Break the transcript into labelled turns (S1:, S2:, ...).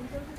S1: Entonces,